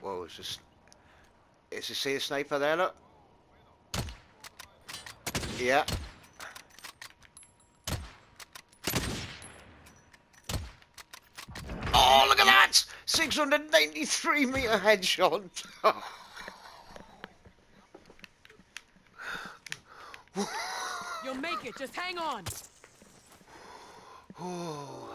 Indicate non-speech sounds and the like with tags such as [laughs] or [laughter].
Whoa, it's just—it's a see sniper there, look? Yeah. Oh, look at that! 693 meter headshot. You'll make it. Just hang on. [laughs] Oh,